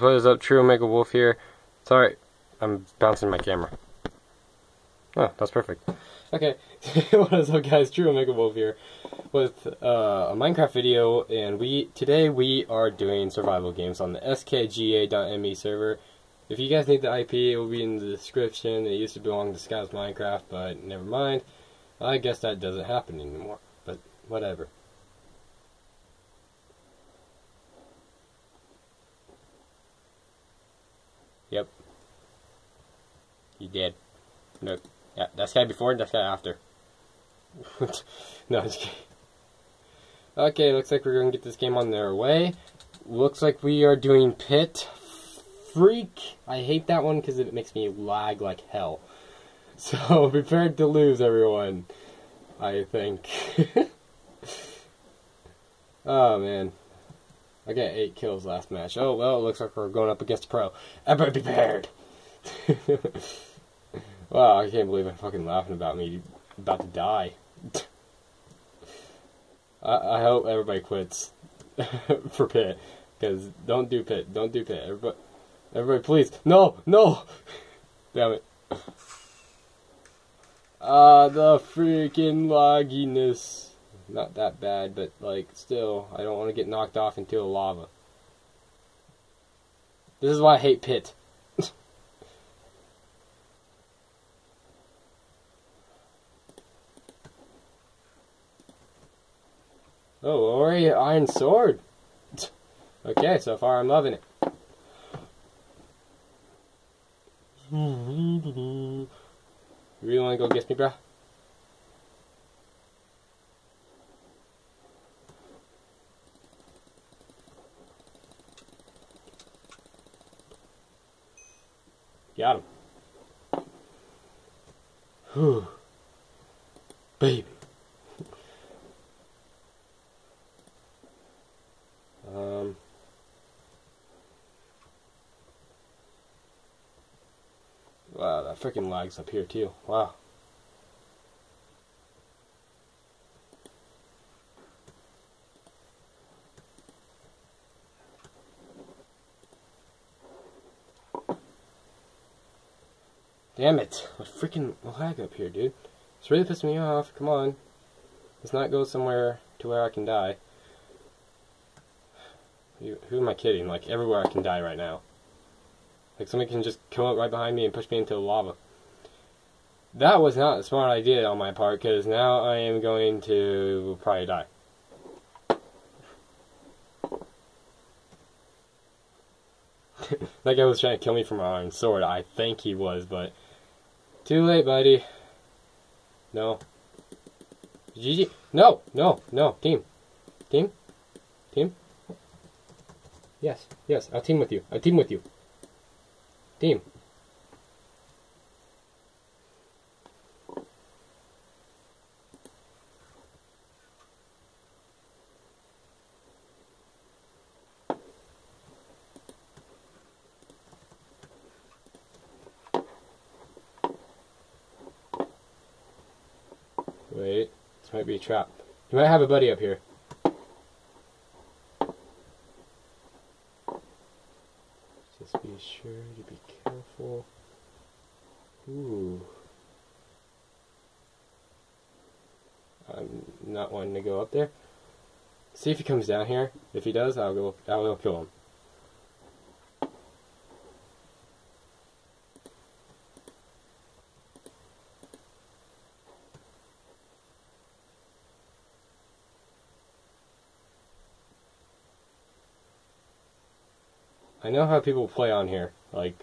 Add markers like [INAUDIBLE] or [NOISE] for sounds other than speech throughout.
What is up, True Omega Wolf here. Sorry, I'm bouncing my camera. Oh, that's perfect. Okay, [LAUGHS] what is up guys, True Omega Wolf here with uh, a Minecraft video and we today we are doing survival games on the skga.me server. If you guys need the IP, it will be in the description. It used to belong to Scout's Minecraft, but never mind. I guess that doesn't happen anymore, but whatever. Yep. He did. No. Yeah, that's guy before, that's guy after. [LAUGHS] no, just kidding. Okay, looks like we're to get this game on their way. Looks like we are doing Pit Freak. I hate that one because it makes me lag like hell. [LAUGHS] So, [LAUGHS] prepare to lose, everyone. I think. oh, man. I got eight kills last match. Oh, well, it looks like we're going up against a pro. Everybody prepared! [LAUGHS] wow, I can't believe I'm fucking laughing about me about to die. I, I hope everybody quits [LAUGHS] for pit. Because don't do pit. Don't do pit. Everybody, everybody please. No! No! [LAUGHS] Damn it. Ah, the freaking lagginess not that bad, but like still, I don't want to get knocked off into a lava. This is why I hate pit. [LAUGHS] oh, Ori Iron Sword. [LAUGHS] okay, so far I'm loving it. [LAUGHS] you really want to go get me, bruh? Got him. Baby. um. Wow, that freaking lags up here too. Wow. Damn it. A freaking lag up here, dude. It's really pissing me off. Come on. Let's not go somewhere to where I can die. Who, who am I kidding? Like, everywhere I can die right now. Like, somebody can just come up right behind me and push me into the lava. That was not a smart idea on my part, because now I am going to probably die. [LAUGHS] that guy was trying to kill me from my iron sword. I think he was, but too late, buddy. No. GG. No, no, no. Team. Team. Team. Yes, yes. I'll team with you. I'll team with you. Team. Wait, this might be a trap. You might have a buddy up here. Just be sure to be careful. Ooh. I'm not wanting to go up there. See if he comes down here. If he does, I'll go. I will kill him. I know how people play on here. Like,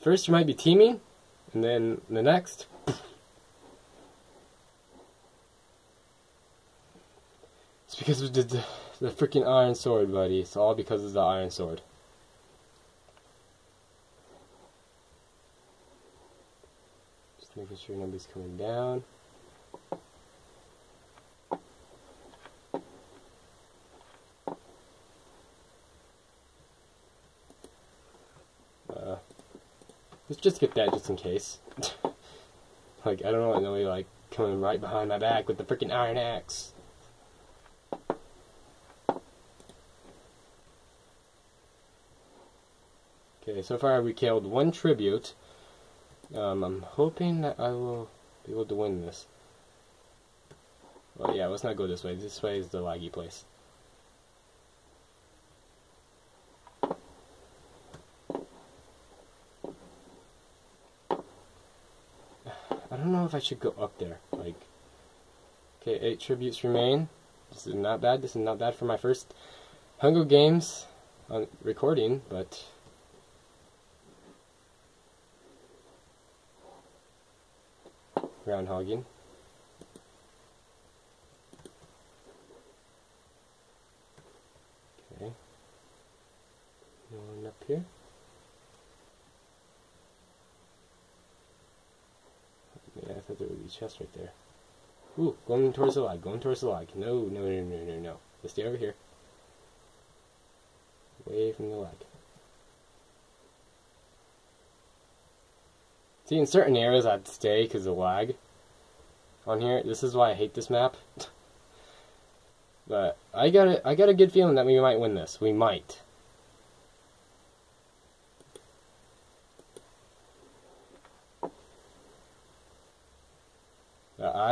first you might be teaming, and then the next. It's because of the, the, the freaking iron sword, buddy. It's all because of the iron sword. Just making sure nobody's coming down. Let's just get that just in case. [LAUGHS] like, I don't want nobody, like, coming right behind my back with the freaking iron axe. Okay, so far we killed one tribute. Um, I'm hoping that I will be able to win this. Well, yeah, let's not go this way. This way is the laggy place. I don't if I should go up there. Like, okay, eight tributes remain. This is not bad. This is not bad for my first Hunger Games on recording, but groundhogging. Okay. No one up here. Yeah, I thought there would be a chest right there. Ooh, going towards the lag, going towards the lag. No, no, no, no, no, no. Stay over here. Away from the lag. See, in certain areas I'd stay because of lag. On here, this is why I hate this map. [LAUGHS] but I got a, I got a good feeling that we might win this. We might.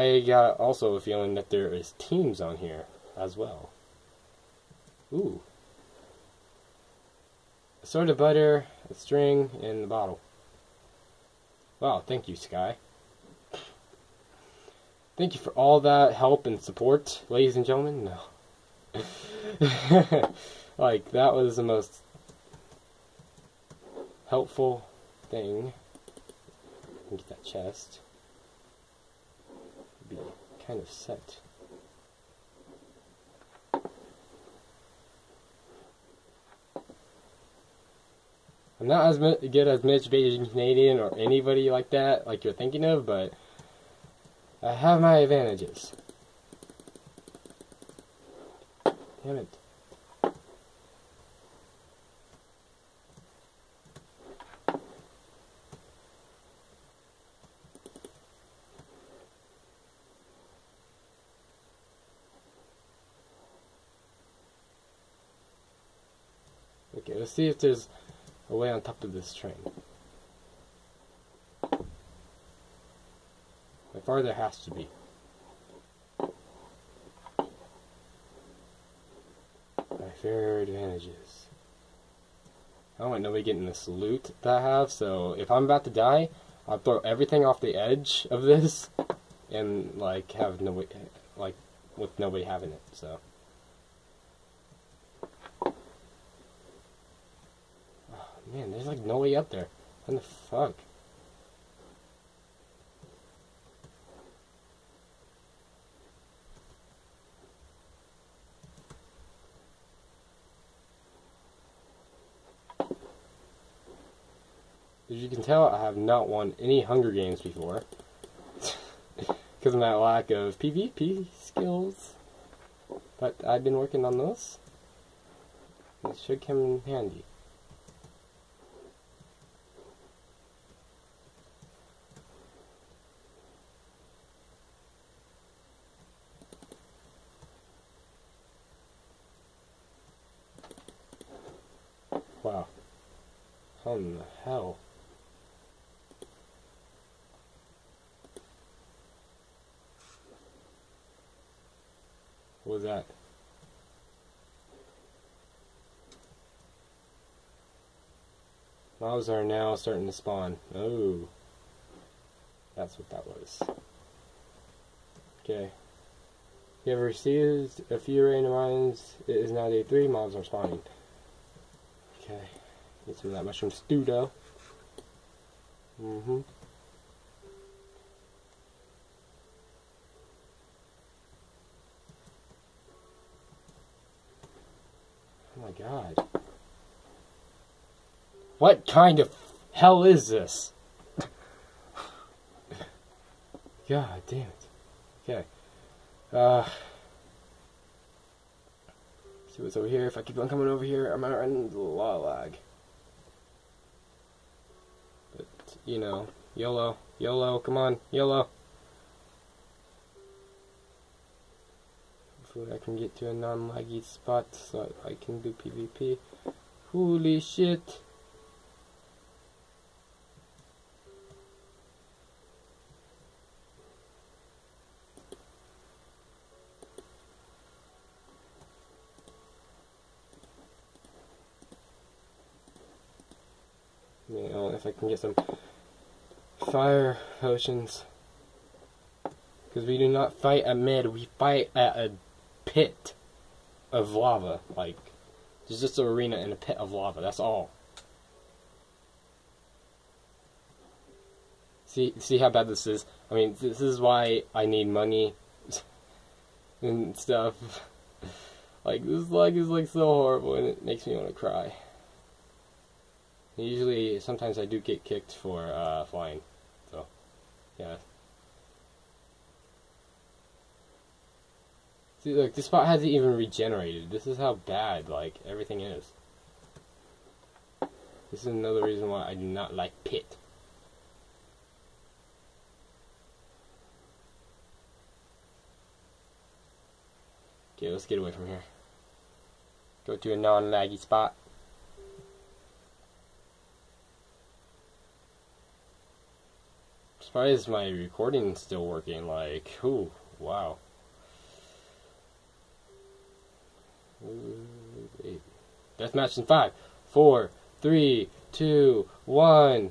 I got also a feeling that there is teams on here as well. Ooh. A sort of butter, a string, and the bottle. Wow, thank you, Sky. Thank you for all that help and support, ladies and gentlemen. No. [LAUGHS] like, that was the most helpful thing. Get that chest be kind of set. I'm not as good as Mitch BajanCanadian or anybody like that, like you're thinking of, but I have my advantages. Damn it. Okay, let's see if there's a way on top of this train. By far there has to be. My fair advantages. Oh, I don't want nobody getting this loot that I have, so if I'm about to die, I'll throw everything off the edge of this and like have nobody like with nobody having it, so Man, there's like no way up there. What the fuck? As you can tell, I have not won any Hunger Games before. [LAUGHS] Because of my lack of PvP skills. But I've been working on those. It should come in handy. Wow. Hell? What was that? Mobs are now starting to spawn. Oh. That's what that was. Okay. You have received a few random items. It is now day 3. Mobs are spawning. Okay, get some of that mushroom stew dough. Mm-hmm. Oh my god. What kind of hell is this? [LAUGHS] god damn it. Okay. Uh See what's over here. If I keep on coming over here, I might run into lot of lag. you know, YOLO, YOLO, come on, YOLO. Hopefully I can get to a non-laggy spot so I can do PvP. Holy shit! Yeah, if I can get some fire potions. Because we do not fight at mid, we fight at a pit of lava. Like, there's just an arena in a pit of lava, that's all. See, see how bad this is? I mean, this is why I need money [LAUGHS] and stuff. [LAUGHS] Like, this lag is like so horrible and it makes me want to cry. Usually, sometimes I do get kicked for uh, flying. Yeah. See, look, this spot hasn't even regenerated. This is how bad, like, everything is. This is another reason why I do not like Pit. Okay, let's get away from here. Go to a non-laggy spot. Surprised my recording's still working. Like, ooh, wow. Deathmatch in five, four, three, two, one.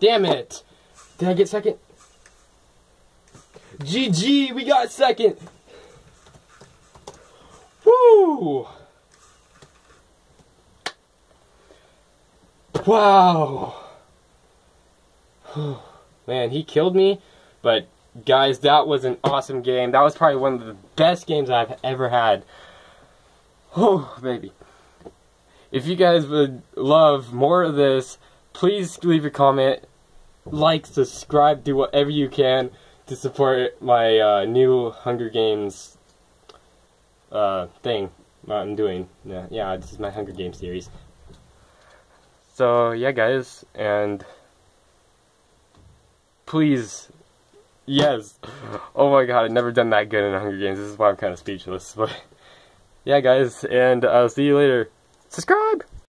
Damn it! Did I get second? GG, we got second! Woo! Wow! [SIGHS] Man, he killed me, but guys, that was an awesome game. That was probably one of the best games I've ever had. [SIGHS] Oh, baby. If you guys would love more of this, please leave a comment, like, subscribe, do whatever you can to support my uh, new Hunger Games uh, thing I'm doing. Yeah, yeah, this is my Hunger Games series. So, yeah, guys, and please, yes. Oh my god, I've never done that good in Hunger Games. This is why I'm kind of speechless. [LAUGHS] But, yeah, guys, and I'll see you later. Subscribe!